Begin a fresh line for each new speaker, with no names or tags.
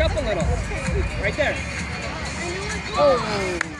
up a little. Right there. Oh.